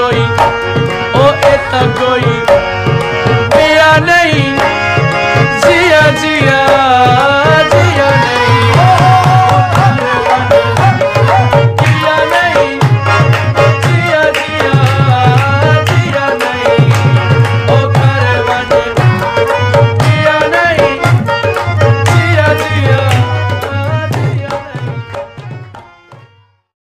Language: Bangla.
কই